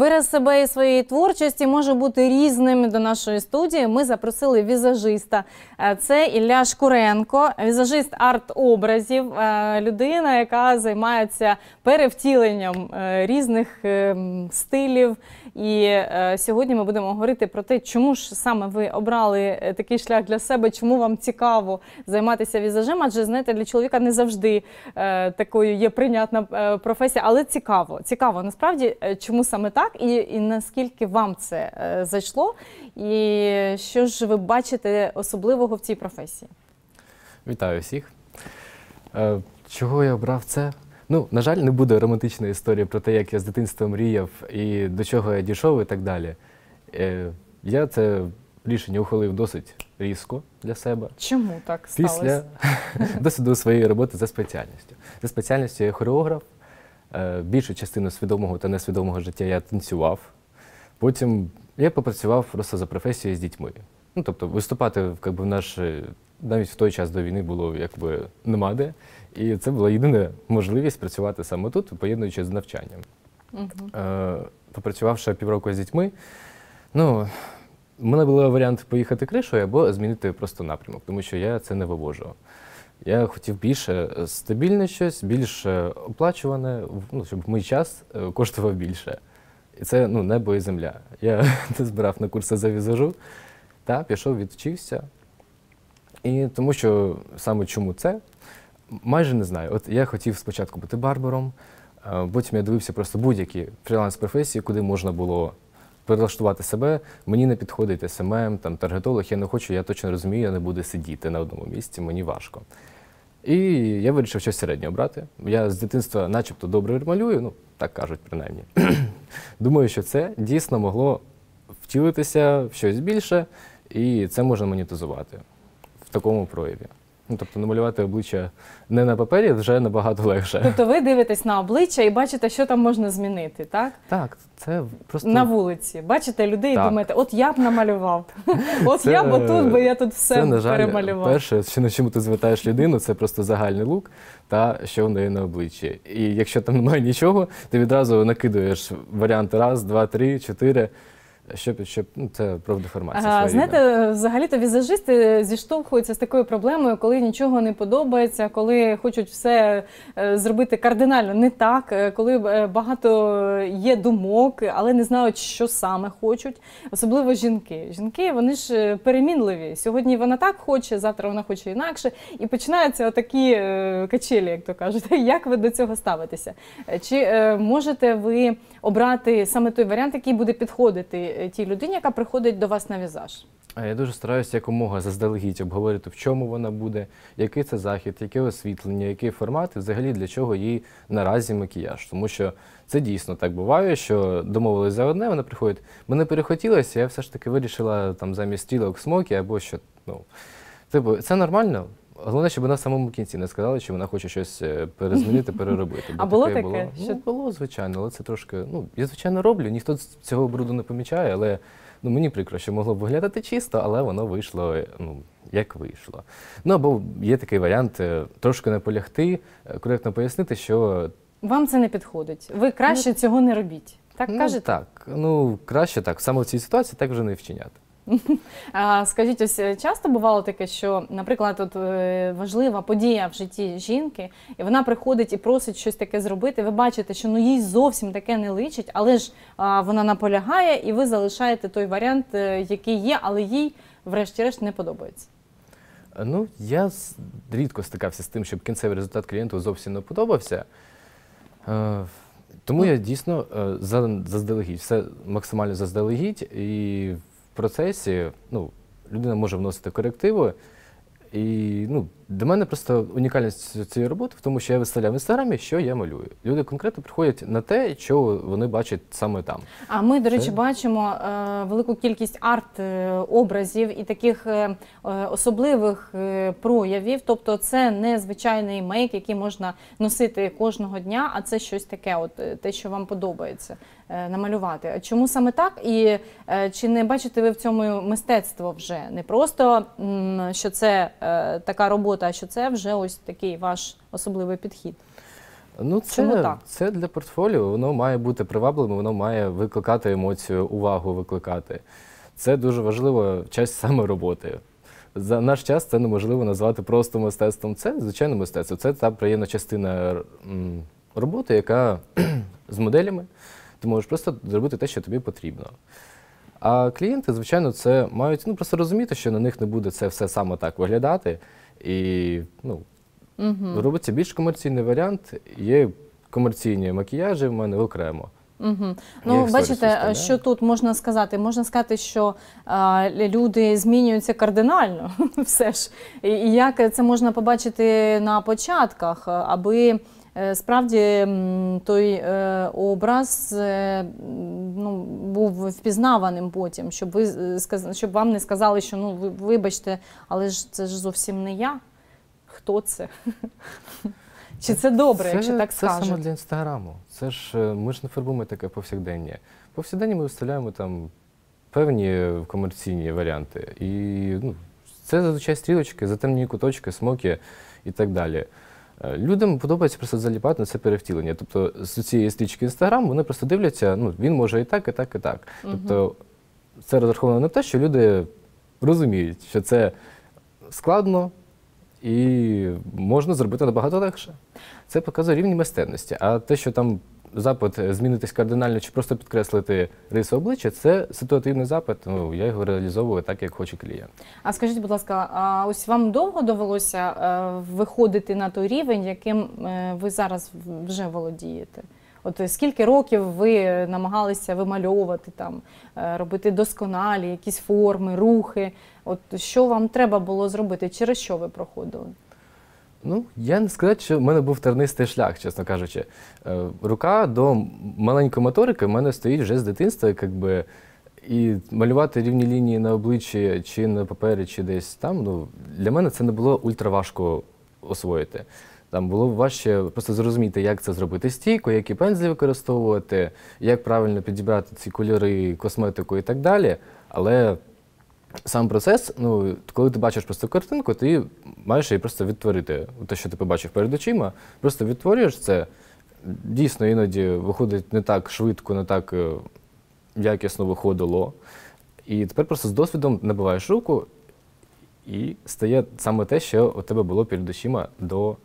Вираз себе і своєї творчості може бути різним. До нашої студії ми запросили візажиста. Е, Це Ілля Шкуренко, візажист арт-образів, е, людина, яка займається перевтіленням е, різних е, стилів. І е, сьогодні ми будемо говорити про те, чому ж саме ви обрали е, такий шлях для себе, чому вам цікаво займатися візажем, адже знаєте, для чоловіка не завжди е, такою є прийнятна е, професія, але цікаво. Цікаво насправді, е, чому саме так, і, і наскільки вам це е, зайшло, і що ж ви бачите особливого в цій професії? Вітаю всіх. Чого я обрав це? Ну, на жаль, не буде романтичної історії про те, як я з дитинства мріяв і до чого я дійшов і так далі. Е, я це рішення ухвалив досить різко для себе. Чому так сталося? Після досвіду своєї роботи за спеціальністю. За спеціальністю я хореограф. Е, Більшу частину свідомого та несвідомого життя я танцював. Потім я попрацював просто за професією з дітьми. Ну, тобто виступати як би, в наш, е, навіть в той час до війни було якби нема де. І це була єдина можливість працювати саме тут, поєднуючи з навчанням. Е, попрацювавши півроку з дітьми, ну, у мене був варіант поїхати кришою або змінити просто напрямок, тому що я це не вивожу. Я хотів більше е, стабільне щось, більш оплачуване, ну, щоб мій час е, коштував більше. І це ну, небо і земля. Я збирав на курси з візажу та пішов, відвчився. І тому що саме чому це, майже не знаю. От я хотів спочатку бути барбером, потім я дивився просто будь-які фріланс-професії, куди можна було перелаштувати себе. Мені не підходить SMM, там, таргетолог, я не хочу, я точно розумію, я не буду сидіти на одному місці, мені важко. І я вирішив щось середнє обрати. Я з дитинства начебто добре малюю, ну так кажуть принаймні. Думаю, що це дійсно могло втілитися в щось більше, і це можна монетизувати в такому прояві. Ну, тобто намалювати обличчя не на папері вже набагато легше. Тобто ви дивитесь на обличчя і бачите, що там можна змінити, так? Так, це просто На вулиці. Бачите людей і думаєте, от я б намалював. От Це- я б отут би я тут все це, на жаль, перемалював. перше, що на чому ти звертаєш людину, це просто загальний лук та що в неї на обличчі. І якщо там немає нічого, ти відразу накидуєш варіанти раз, два, три, чотири. Щоб, щоб ну, це профдеформація. А, знаєте, взагалі-то візажисти зіштовхуються з такою проблемою, коли нічого не подобається, коли хочуть все е, зробити кардинально не так, е, коли е, багато є думок, але не знають, що саме хочуть. Особливо жінки. Жінки вони ж перемінливі. Сьогодні вона так хоче, завтра вона хоче інакше. І починаються отакі е, качелі, як то кажуть. Як ви до цього ставитеся? Чи можете ви обрати саме той варіант, який буде підходити тій людині, яка приходить до вас на візаж? Я дуже стараюся якомога заздалегідь обговорити, в чому вона буде, який це захід, яке освітлення, який формат, і взагалі для чого їй наразі макіяж. Тому що це дійсно так буває, що домовились за одне, вона приходить. Мене перехотілося, я все ж таки вирішила там замість стрілок смокі або що. Ну, типу, це нормально. Головне, щоб вона в самому кінці не сказала, що вона хоче щось е, перезмінити, переробити. А було таке Було. що- Ну, було, звичайно, але це трошки. Ну, я, звичайно, роблю, ніхто з цього бруду не помічає, але ну, мені прикро, що могло б виглядати чисто, але воно вийшло е, ну, як вийшло. Ну або є такий варіант е, трошки наполягти, коректно пояснити, що Вам це не підходить. Ви краще цього не робіть. Так ну, кажете? так, ну краще так, саме в цій ситуації так вже не вчиняти. А, скажіть, ось е, часто бувало таке, що, наприклад, от е, важлива подія в житті жінки, і вона приходить і просить щось таке зробити. Ви бачите, що ну їй зовсім таке не личить, але ж а, вона наполягає, і ви залишаєте той варіант, е, який є, але їй, врешті-решт, не подобається. Ну, я рідко стикався з тим, щоб кінцевий результат клієнту зовсім не подобався. Тому я дійсно заздалегідь, все максимально заздалегідь, і процесі ну, людина може вносити корективи. І ну, для мене просто унікальність цієї роботи в тому, що я виставляю в інстаграмі, що я малюю. Люди конкретно приходять на те, що вони бачать саме там. А ми, до речі, Це- бачимо е, велику кількість арт-образів і таких е, е, особливих е, проявів. Тобто, це не звичайний мейк, який можна носити кожного дня, а це щось таке, от е, те, що вам подобається е, намалювати. А Чому саме так? І е, чи не бачите ви в цьому мистецтво вже? Не просто м, що це е, така робота, а що це вже ось такий ваш особливий підхід. Ну, Чому це, так? це для портфоліо, воно має бути привабливим, воно має викликати емоцію, увагу викликати. Це дуже важливо, часть саме роботи. За наш час це неможливо назвати просто мистецтвом. Це звичайно мистецтво. Це та приємна частина роботи, яка з моделями. Ти можеш просто зробити те, що тобі потрібно. А клієнти, звичайно, це мають ну, просто розуміти, що на них не буде це все саме так виглядати. І ну, Угу. робиться більш комерційний варіант. Є комерційні макіяжі в мене окремо. Угу. Ну, бачите, сторіс що тут можна сказати? Можна сказати, що а, люди змінюються кардинально, все ж. І, як це можна побачити на початках, аби е, справді той е, образ е, ну, був впізнаваним потім, щоб ви е, щоб вам не сказали, що ну вибачте, але ж це ж зовсім не я. Хто це? Чи це добре, якщо так це саме для інстаграму. Це ж е, ми ж не фарбуємо таке повсякдення. Повсякдення ми виставляємо там певні комерційні варіанти. І ну, це зазвичай стрілочки, затемнені куточки, смоки і так далі. Е, Людям подобається просто заліпати на це перевтілення. Тобто з цієї стрічки Інстаграм вони просто дивляться, ну він може і так, і так, і так. Тобто це розраховано на те, що люди розуміють, що це складно і можна зробити набагато легше. Це показує рівні майстерності. А те, що там запит змінитись кардинально чи просто підкреслити риси обличчя, це ситуативний запит. Ну, я його реалізовую так, як хоче клієнт. А скажіть, будь ласка, а ось вам довго довелося е, виходити на той рівень, яким е, ви зараз вже володієте? От скільки років ви намагалися вимальовувати там, е, робити досконалі якісь форми, рухи? От що вам треба було зробити? Через що ви проходили? Ну, я не сказати, що в мене був тернистий шлях, чесно кажучи. Е, Рука до маленької моторики в мене стоїть вже з дитинства, якби. І малювати рівні лінії на обличчі чи на папері, чи десь там, ну, для мене це не було ультраважко освоїти. Там було важче просто зрозуміти, як це зробити стійко, які пензлі використовувати, як правильно підібрати ці кольори, косметику і так далі. Але сам процес, ну, коли ти бачиш просто картинку, ти маєш її просто відтворити. Те, що ти побачив перед очима, просто відтворюєш це. Дійсно, іноді виходить не так швидко, не так е, якісно виходило. І тепер просто з досвідом набиваєш руку, і стає саме те, що у тебе було перед очима до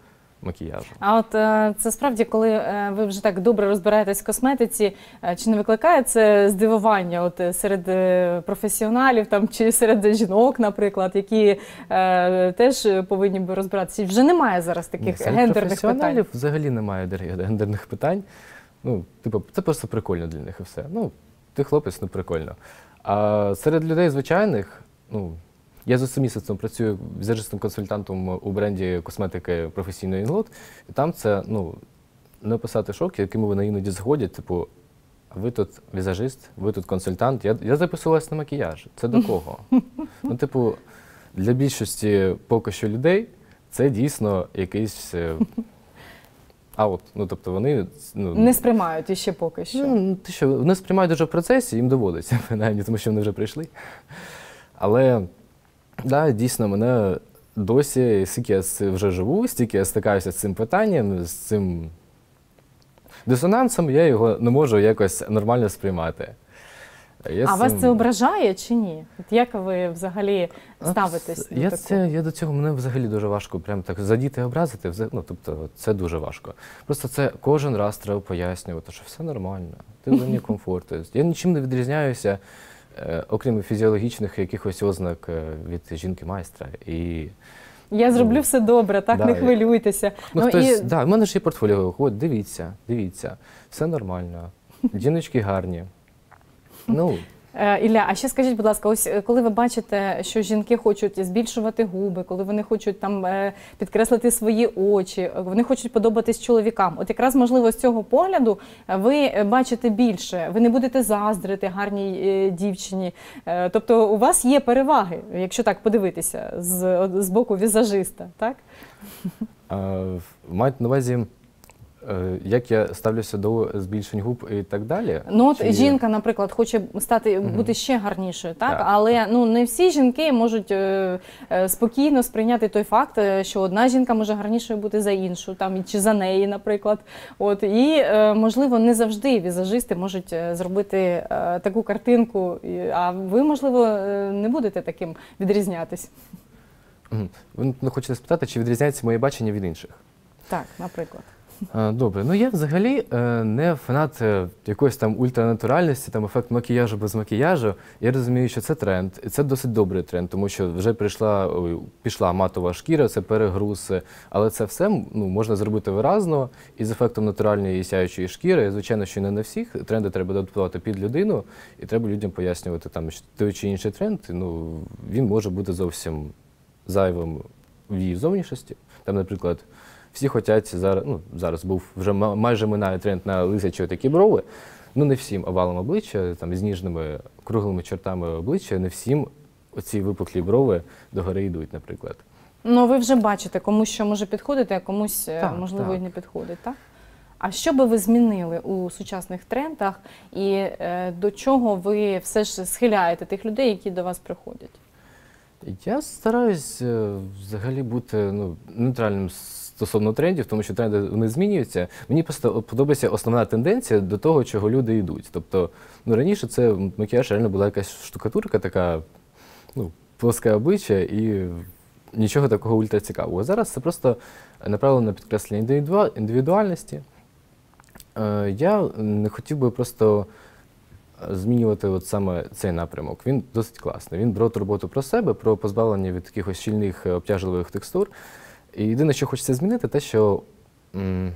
макіяжу. А от е, це справді, коли е, ви вже так добре розбираєтесь в косметиці, е, чи не викликає це здивування от, серед професіоналів там, чи серед жінок, наприклад, які теж повинні би розбиратися? Вже немає зараз таких Ні, гендерних питань. професіоналів взагалі немає дер- гендерних питань. Ну, типу, це просто прикольно для них і все. Ну, ти хлопець, ну прикольно. А серед людей звичайних, ну, я за місяцем працюю візажистим консультантом у бренді косметики професійної Інглот, і там це, ну, не описати шок, якими вони іноді згодять, типу, ви тут візажист, ви тут консультант. Я, я записувалась на макіяж. Це до кого? Ну, типу, для більшості поки що людей це дійсно якийсь е, аут. Ну, тобто вони ну, Не сприймають іще поки що. Ну, ти що, вони сприймають дуже в процесі, їм доводиться, принаймні, тому що вони вже прийшли. Але да, дійсно, мене досі, скільки я вже живу, стільки я стикаюся з цим питанням, з цим дисонансом, я його не можу якось нормально сприймати. Я а з вас це ображає чи ні? От як ви взагалі ставитесь я, до це, я до цього мене взагалі дуже важко прям так задіти і образити. Ну, тобто, це дуже важко. Просто це кожен раз треба пояснювати, що все нормально, ти в зоні комфорту. Я нічим не відрізняюся, окрім фізіологічних якихось ознак е, від жінки-майстра. І Я зроблю все добре, так Да, не хвилюйтеся. ну, хтось, да, в мене ж є портфоліо, от, дивіться, дивіться, все нормально, жіночки гарні. Ну, Е, Ілля, а ще скажіть, будь ласка, ось е, коли ви бачите, що жінки хочуть збільшувати губи, коли вони хочуть там е, підкреслити свої очі, е, вони хочуть подобатись чоловікам. От якраз можливо з цього погляду е, ви е, бачите більше, ви не будете заздрити гарній е, дівчині. Е, Тобто у вас є переваги, якщо так подивитися з, з боку візажиста, так? Мають на увазі Е, Як я ставлюся до збільшень губ і так далі? Ну от Чи- жінка, наприклад, хоче стати бути ще гарнішою, так? Так. але ну не всі жінки можуть е, е, спокійно сприйняти той факт, е, що одна жінка може гарнішою бути за іншу, там чи за неї, наприклад. От і е, можливо не завжди візажисти можуть е, зробити е, таку картинку. А ви, можливо, е, не будете таким відрізнятись. Ви ну, хочете спитати, чи відрізняється моє бачення від інших? Так, наприклад. Добре, ну я взагалі е, не фанат е, якоїсь там ультранатуральності, там ефект макіяжу без макіяжу. Я розумію, що це тренд, і це досить добрий тренд, тому що вже прийшла пішла матова шкіра, це перегруз, але це все ну, можна зробити виразно і з ефектом натуральної і сяючої шкіри. Звичайно, що не на всіх тренди треба адаптувати під людину, і треба людям пояснювати там що той чи інший тренд. Ну він може бути зовсім зайвим в її зовнішності. Там, наприклад, всі хочуть зараз, ну зараз був вже майже минає тренд на лисячі такі брови. Ну не всім овалом обличчя, там з ніжними круглими чертами обличчя, не всім оці випуклі брови догори йдуть, наприклад. Ну, ви вже бачите, комусь що може підходити, а комусь е, Так, можливо і не підходить, так? А що би ви змінили у сучасних трендах, і е, до чого ви все ж схиляєте тих людей, які до вас приходять? Я стараюсь е, взагалі бути ну, нейтральним стосовно трендів, тому що тренди вони змінюються. Мені просто подобається основна тенденція до того, чого люди йдуть. Тобто, ну раніше це макіяж реально була якась штукатурка, така ну, плоске обличчя і нічого такого ультрацікавого. Зараз це просто направлено на підкреслення індивідуальності. Е, Я не хотів би просто змінювати от саме цей напрямок. Він досить класний. Він бере роботу про себе, про позбавлення від якихось щільних е, обтяжливих текстур. І єдине, що хочеться змінити, те, що м,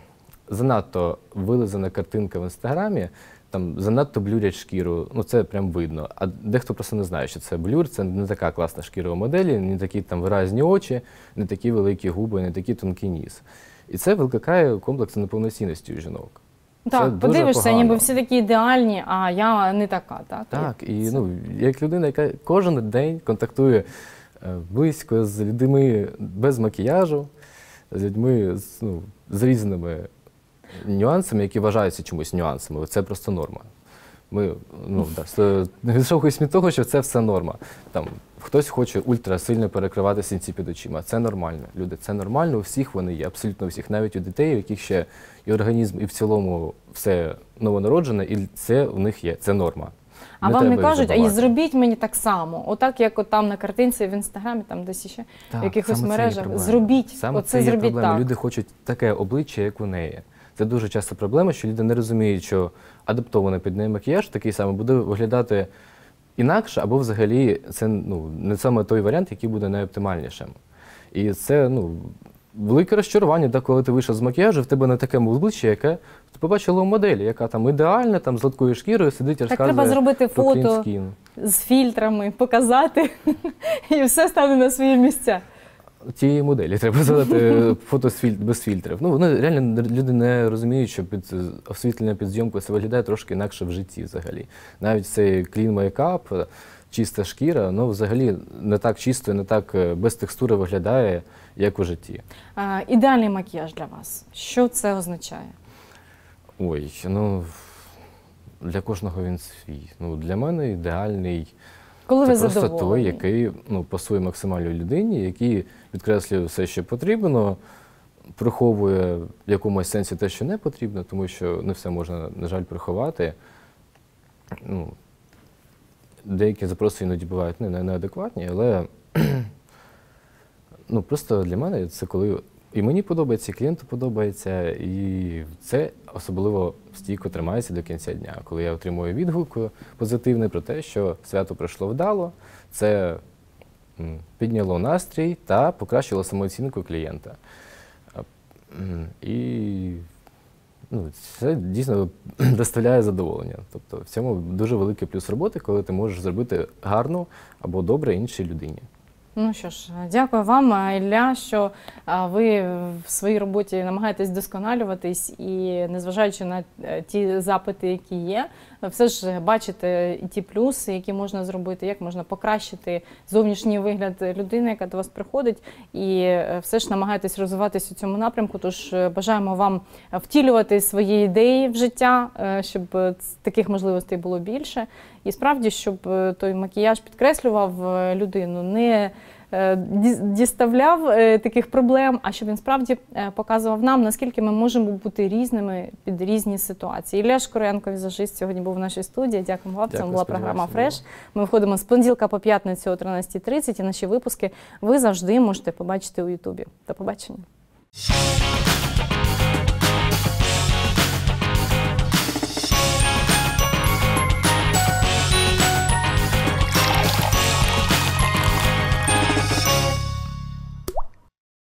занадто вилизана картинка в інстаграмі, там занадто блюрять шкіру. Ну це прям видно. А дехто просто не знає, що це блюр, це не така класна шкіра у моделі, не такі там виразні очі, не такі великі губи, не такий тонкий ніс. І це викликає комплекс неповноцінності у жінок. Так, дуже подивишся, погано. ніби всі такі ідеальні, а я не така, так? Так, і ну, як людина, яка кожен день контактує близько з людьми без макіяжу, з людьми з, ну, з різними нюансами, які вважаються чомусь нюансами. Це просто норма. Ми ну, да, відшовхуємося від того, що це все норма. Там, хтось хоче ультрасильно перекривати сінці під очима. Це нормально. Люди, це нормально, у всіх вони є, абсолютно у всіх, навіть у дітей, у яких ще і організм, і в цілому все новонароджене, і це в них є. Це норма. А вам не кажуть, а і зробіть мені так само. Отак, як от там на картинці в інстаграмі, там десь ще Так, в якихось мережах. Зробіть, Саме оце це є зробіть проблема. так. Люди хочуть таке обличчя, як у неї. Це дуже часто проблема, що люди не розуміють, що адаптований під неї макіяж такий самий буде виглядати інакше, або взагалі це ну, не саме той варіант, який буде найоптимальнішим. І це ну, велике розчарування, да, коли ти вийшов з макіяжу, в тебе не таке обличчя, яке ти побачила у моделі, яка там ідеальна, там з гладкою шкірою сидить і Так розказує треба зробити про фото clean skin. з фільтрами, показати, і все стане на свої місця. Тієї моделі треба задати фото з філь... без фільтрів. Ну вони реально люди не розуміють, що під е, освітлення під зйомку це виглядає трошки інакше в житті взагалі. Навіть цей clean makeup, е, чиста шкіра, ну взагалі не так чисто, не так е, без текстури виглядає, як у житті. А, ідеальний макіяж для вас. Що це означає? Ой, ну для кожного він свій. Ну для мене ідеальний. Коли Це ви просто той, який ну, пасує максимально людині, який відкреслює все, що потрібно, приховує в якомусь сенсі те, що не потрібно, тому що не все можна, на жаль, приховати. Ну, деякі запроси іноді бувають не, не, неадекватні, але ну, просто для мене це коли і мені подобається, і клієнту подобається, і це особливо стійко тримається до кінця дня, коли я отримую відгук позитивний про те, що свято пройшло вдало, це підняло настрій та покращило самооцінку клієнта. І ну, це дійсно доставляє задоволення. Тобто в цьому дуже великий плюс роботи, коли ти можеш зробити гарно або добре іншій людині. Ну що ж, дякую вам, Ілля, що ви в своїй роботі намагаєтесь досконалюватись і, незважаючи на е, ті запити, які є, все ж бачите і ті плюси, які можна зробити, як можна покращити зовнішній вигляд людини, яка до вас приходить, і е, все ж намагаєтесь розвиватись у цьому напрямку. Тож е, бажаємо вам втілювати свої ідеї в життя, е, щоб таких можливостей було більше. І справді, щоб той макіяж підкреслював людину, не діставляв е, таких проблем, а щоб він справді е, показував нам, наскільки ми можемо бути різними під різні ситуації. Ілля Шкуренко, візажист, сьогодні був в нашій студії. Дякуємо вам. Це була програма Фреш. Ми входимо з понеділка по п'ятницю о 13.30 і наші випуски ви завжди можете побачити у Ютубі. До побачення.